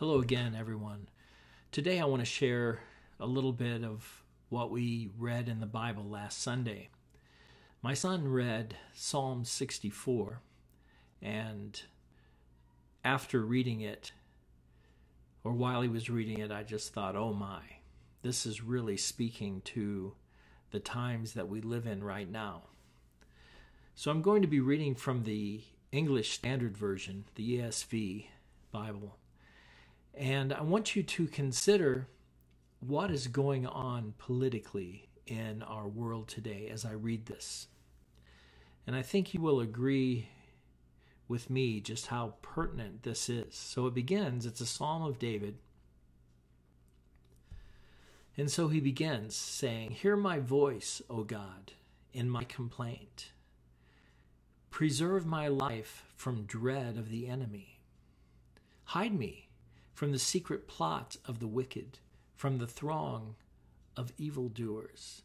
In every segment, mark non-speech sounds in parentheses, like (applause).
Hello again, everyone. Today I want to share a little bit of what we read in the Bible last Sunday. My son read Psalm 64, and after reading it, or while he was reading it, I just thought, oh my, this is really speaking to the times that we live in right now. So I'm going to be reading from the English Standard Version, the ESV Bible. And I want you to consider what is going on politically in our world today as I read this. And I think you will agree with me just how pertinent this is. So it begins, it's a psalm of David. And so he begins saying, Hear my voice, O God, in my complaint. Preserve my life from dread of the enemy. Hide me from the secret plot of the wicked, from the throng of evildoers,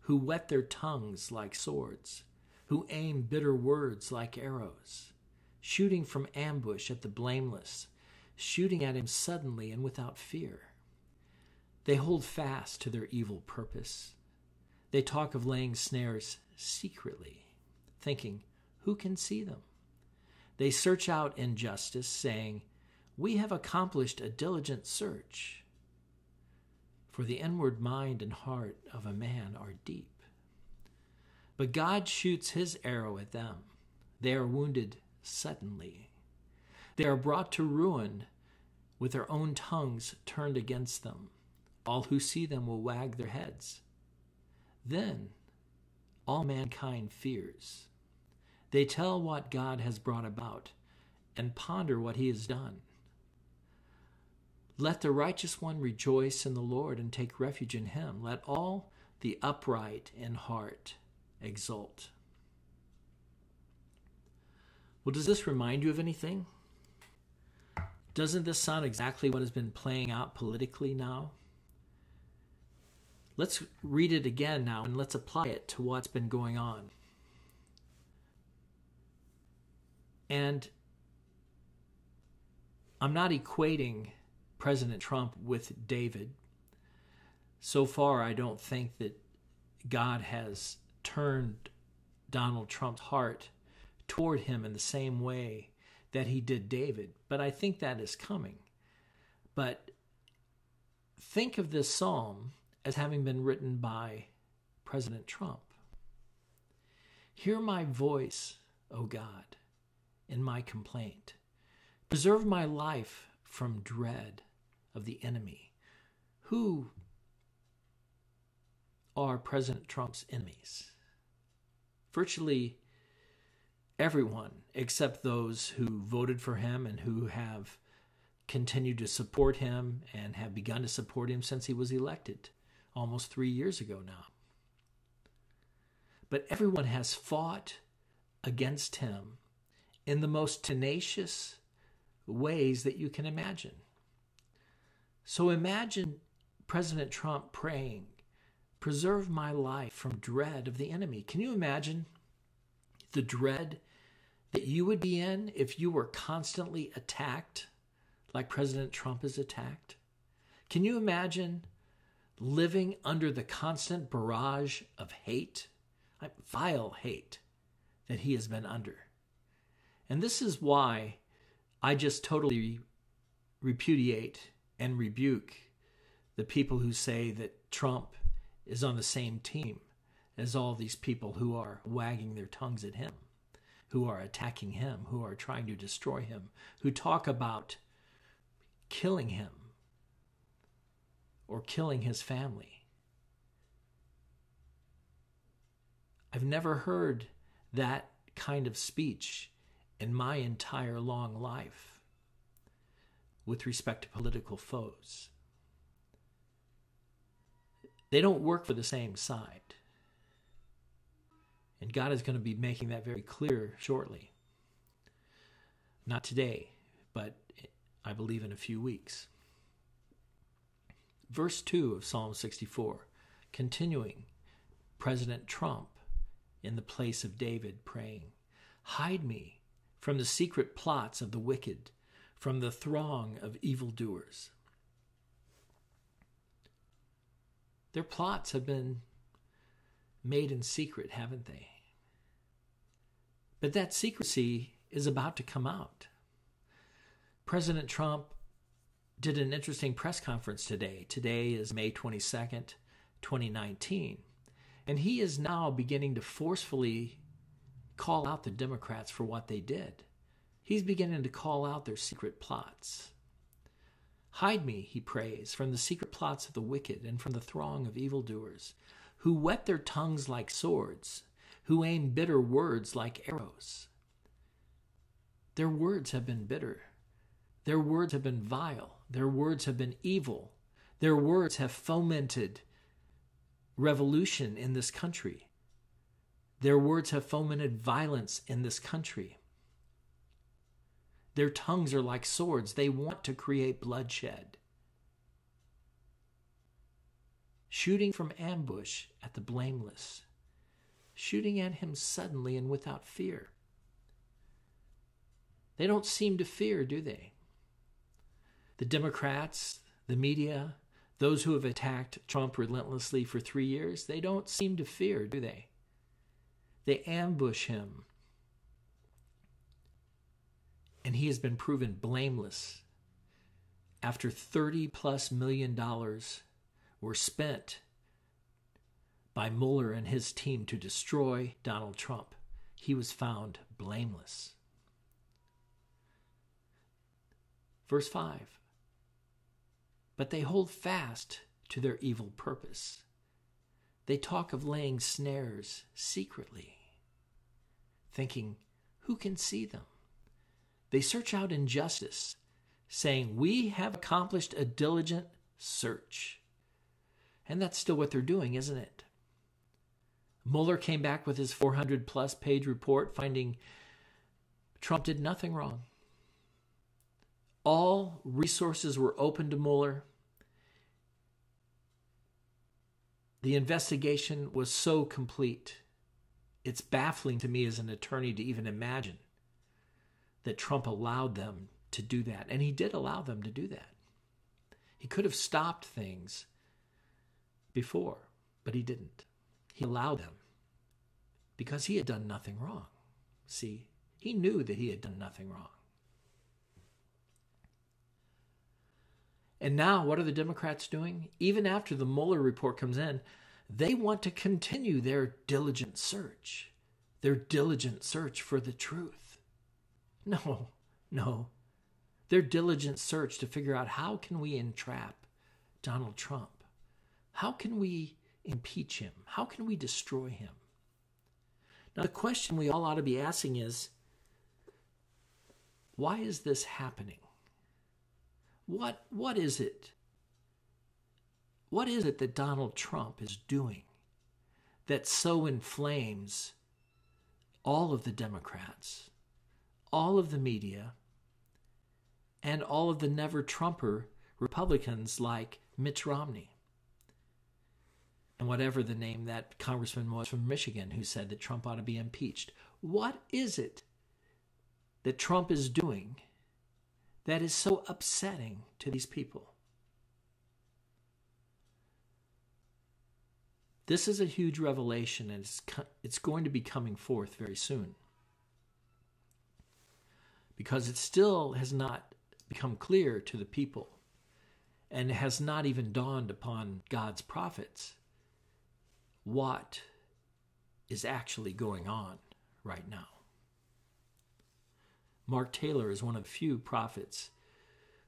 who whet their tongues like swords, who aim bitter words like arrows, shooting from ambush at the blameless, shooting at him suddenly and without fear. They hold fast to their evil purpose. They talk of laying snares secretly, thinking, Who can see them? They search out injustice, saying, we have accomplished a diligent search. For the inward mind and heart of a man are deep. But God shoots his arrow at them. They are wounded suddenly. They are brought to ruin with their own tongues turned against them. All who see them will wag their heads. Then all mankind fears. They tell what God has brought about and ponder what he has done. Let the righteous one rejoice in the Lord and take refuge in him. Let all the upright in heart exult. Well, does this remind you of anything? Doesn't this sound exactly what has been playing out politically now? Let's read it again now and let's apply it to what's been going on. And I'm not equating President Trump with David. So far, I don't think that God has turned Donald Trump's heart toward him in the same way that he did David, but I think that is coming. But think of this psalm as having been written by President Trump. Hear my voice, O God, in my complaint. Preserve my life from dread of the enemy. Who are President Trump's enemies? Virtually everyone except those who voted for him and who have continued to support him and have begun to support him since he was elected almost three years ago now. But everyone has fought against him in the most tenacious ways that you can imagine. So imagine President Trump praying, Preserve my life from dread of the enemy. Can you imagine the dread that you would be in if you were constantly attacked like President Trump is attacked? Can you imagine living under the constant barrage of hate, vile hate, that he has been under? And this is why I just totally repudiate and rebuke the people who say that Trump is on the same team as all these people who are wagging their tongues at him, who are attacking him, who are trying to destroy him, who talk about killing him or killing his family. I've never heard that kind of speech in my entire long life with respect to political foes. They don't work for the same side. And God is going to be making that very clear shortly. Not today, but I believe in a few weeks. Verse 2 of Psalm 64, continuing President Trump in the place of David praying, Hide me from the secret plots of the wicked from the throng of evildoers. Their plots have been made in secret, haven't they? But that secrecy is about to come out. President Trump did an interesting press conference today. Today is May 22nd, 2019. And he is now beginning to forcefully call out the Democrats for what they did. He's beginning to call out their secret plots. Hide me, he prays, from the secret plots of the wicked and from the throng of evildoers, who whet their tongues like swords, who aim bitter words like arrows. Their words have been bitter. Their words have been vile. Their words have been evil. Their words have fomented revolution in this country. Their words have fomented violence in this country. Their tongues are like swords. They want to create bloodshed. Shooting from ambush at the blameless, shooting at him suddenly and without fear. They don't seem to fear, do they? The Democrats, the media, those who have attacked Trump relentlessly for three years, they don't seem to fear, do they? They ambush him and he has been proven blameless. After 30 plus million dollars were spent by Mueller and his team to destroy Donald Trump, he was found blameless. Verse 5 But they hold fast to their evil purpose. They talk of laying snares secretly, thinking, Who can see them? They search out injustice, saying, We have accomplished a diligent search. And that's still what they're doing, isn't it? Mueller came back with his 400 plus page report finding Trump did nothing wrong. All resources were open to Mueller. The investigation was so complete. It's baffling to me as an attorney to even imagine that Trump allowed them to do that. And he did allow them to do that. He could have stopped things before, but he didn't. He allowed them because he had done nothing wrong. See, he knew that he had done nothing wrong. And now, what are the Democrats doing? Even after the Mueller report comes in, they want to continue their diligent search, their diligent search for the truth. (laughs) No, no. Their diligent search to figure out how can we entrap Donald Trump? How can we impeach him? How can we destroy him? Now, the question we all ought to be asking is why is this happening? What, what is it? What is it that Donald Trump is doing that so inflames all of the Democrats? All of the media and all of the never Trumper Republicans like Mitt Romney. And whatever the name that congressman was from Michigan who said that Trump ought to be impeached. What is it that Trump is doing that is so upsetting to these people? This is a huge revelation and it's, it's going to be coming forth very soon because it still has not become clear to the people and has not even dawned upon God's prophets what is actually going on right now. Mark Taylor is one of the few prophets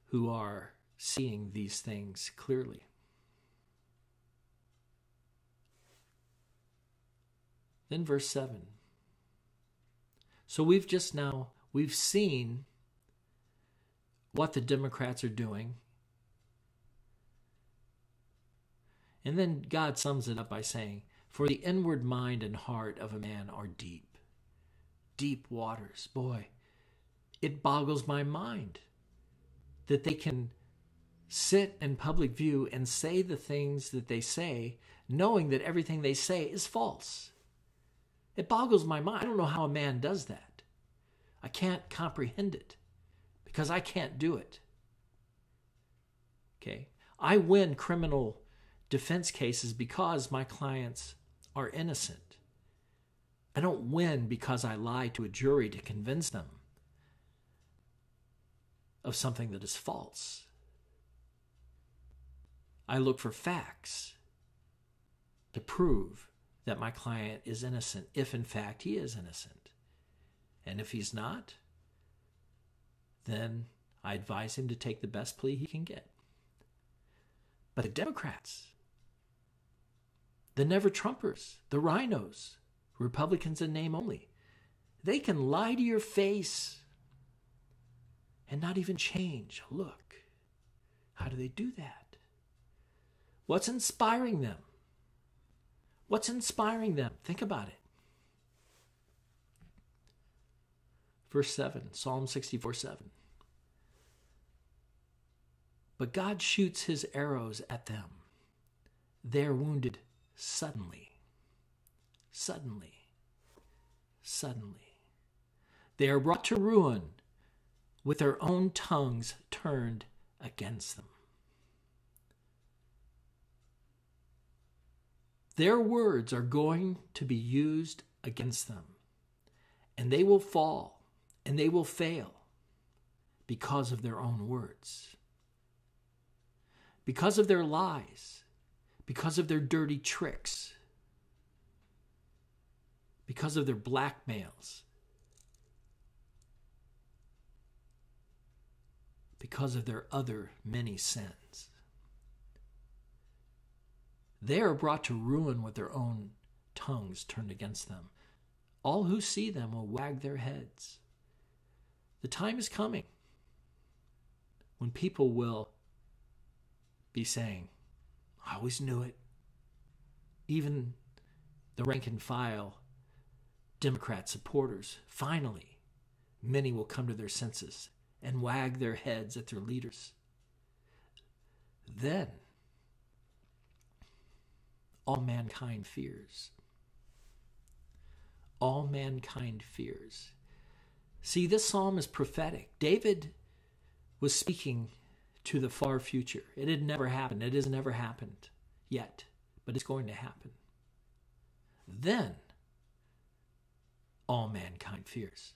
who are seeing these things clearly. Then, verse 7. So we've just now We've seen what the Democrats are doing. And then God sums it up by saying, For the inward mind and heart of a man are deep, deep waters. Boy, it boggles my mind that they can sit in public view and say the things that they say, knowing that everything they say is false. It boggles my mind. I don't know how a man does that. I can't comprehend it because I can't do it. Okay. I win criminal defense cases because my clients are innocent. I don't win because I lie to a jury to convince them of something that is false. I look for facts to prove that my client is innocent, if in fact he is innocent. And if he's not, then I advise him to take the best plea he can get. But the Democrats, the never Trumpers, the RINOs, Republicans in name only, they can lie to your face and not even change a look. How do they do that? What's inspiring them? What's inspiring them? Think about it. Verse 7, Psalm 64 7. But God shoots his arrows at them. They are wounded suddenly. Suddenly. Suddenly. They are brought to ruin with their own tongues turned against them. Their words are going to be used against them, and they will fall and they will fail because of their own words, because of their lies, because of their dirty tricks, because of their blackmails, because of their other many sins. They are brought to ruin with their own tongues turned against them. All who see them will wag their heads. The time is coming when people will be saying, I always knew it. Even the rank and file Democrat supporters, finally, many will come to their senses and wag their heads at their leaders. Then all mankind fears. All mankind fears. See, this psalm is prophetic. David was speaking to the far future. It had never happened. It has never happened yet, but it's going to happen. Then all mankind fears.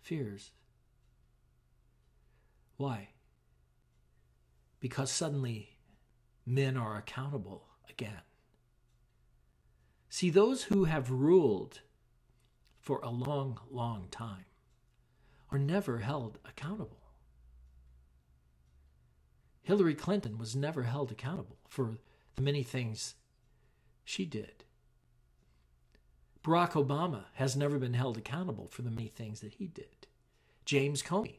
Fears why? Because suddenly men are accountable again. See, those who have ruled for a long, long time are never held accountable. Hillary Clinton was never held accountable for the many things she did. Barack Obama has never been held accountable for the many things that he did. James Comey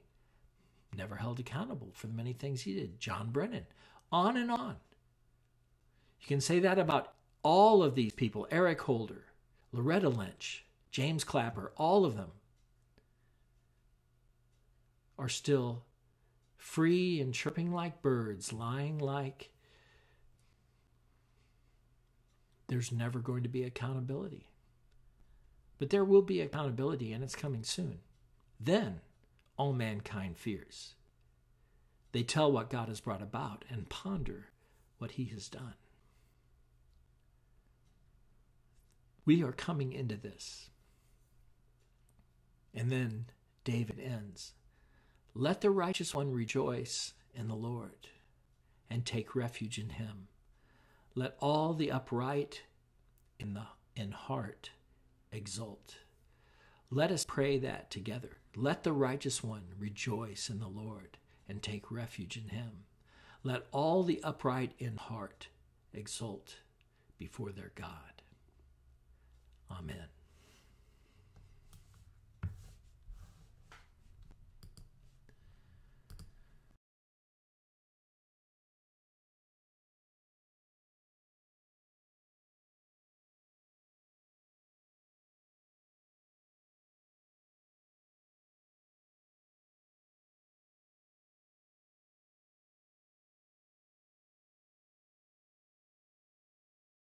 never held accountable for the many things he did. John Brennan, on and on. You can say that about all of these people Eric Holder, Loretta Lynch, James Clapper, all of them are still free and chirping like birds, lying like there's never going to be accountability. But there will be accountability, and it's coming soon. Then all mankind fears. They tell what God has brought about and ponder what he has done. We are coming into this. And then David ends Let the righteous one rejoice in the Lord and take refuge in him. Let all the upright in, the, in heart exult. Let us pray that together. Let the righteous one rejoice in the Lord and take refuge in him. Let all the upright in heart exult before their God. Amen.